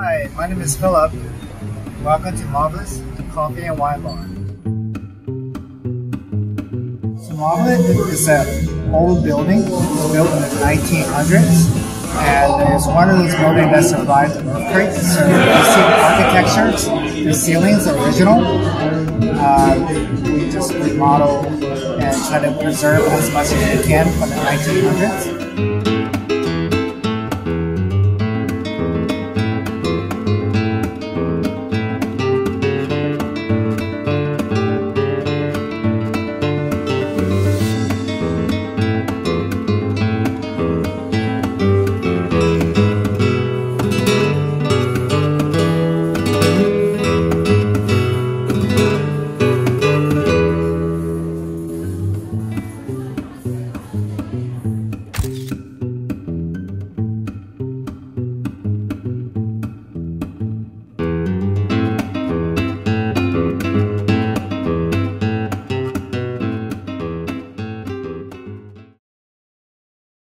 Hi, my name is Phillip. Welcome to Marvelous Coffee and Wine Bar. So Marvelous is an old building. It was built in the 1900s. And it's one of those buildings that survived the earthquake. So you see the architecture, the ceilings are original. Uh, we just remodel and try to preserve as much as we can from the 1900s.